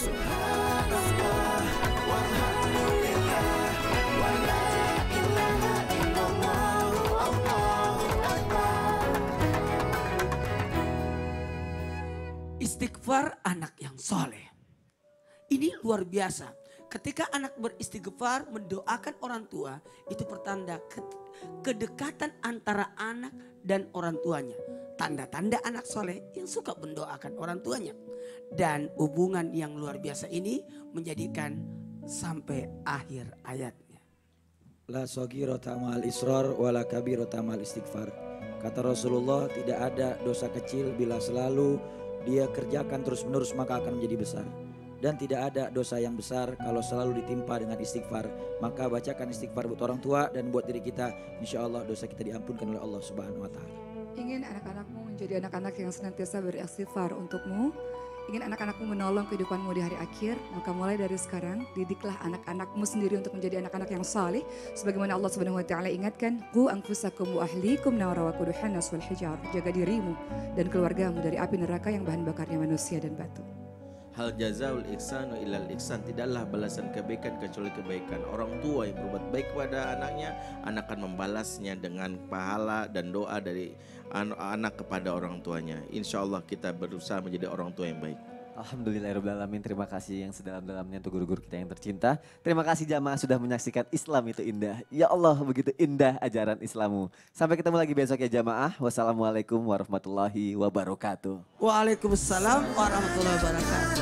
Istighfar anak yang soleh. Ini luar biasa. Ketika anak beristighfar mendoakan orang tua itu pertanda ke- kedekatan antara anak dan orang tuanya. Tanda-tanda anak soleh yang suka mendoakan orang tuanya. Dan hubungan yang luar biasa ini menjadikan sampai akhir ayatnya. La sogirota mal israr wala kabirota mal istighfar. Kata Rasulullah tidak ada dosa kecil bila selalu dia kerjakan terus menerus maka akan menjadi besar. Dan tidak ada dosa yang besar kalau selalu ditimpa dengan istighfar. Maka bacakan istighfar buat orang tua dan buat diri kita. Insya Allah dosa kita diampunkan oleh Allah subhanahu wa ta'ala. Ingin anak-anakmu menjadi anak-anak yang senantiasa beristighfar untukmu. Ingin anak-anakmu menolong kehidupanmu di hari akhir. Maka mulai dari sekarang didiklah anak-anakmu sendiri untuk menjadi anak-anak yang saleh. Sebagaimana Allah Subhanahu wa taala ingatkan, "Qu anfusakum wa ahlikum nara wa wal hijar." Jaga dirimu dan keluargamu dari api neraka yang bahan bakarnya manusia dan batu. Hal jazaul ihsanu ilal ihsan tidaklah balasan kebaikan kecuali kebaikan. Orang tua yang berbuat baik kepada anaknya, anak akan membalasnya dengan pahala dan doa dari an- anak kepada orang tuanya. Insya Allah kita berusaha menjadi orang tua yang baik. Alhamdulillahirrahmanirrahim. Terima kasih yang sedalam-dalamnya untuk guru-guru kita yang tercinta. Terima kasih jamaah sudah menyaksikan Islam itu indah. Ya Allah begitu indah ajaran Islammu. Sampai ketemu lagi besok ya jamaah. Wassalamualaikum warahmatullahi wabarakatuh. Waalaikumsalam warahmatullahi wabarakatuh.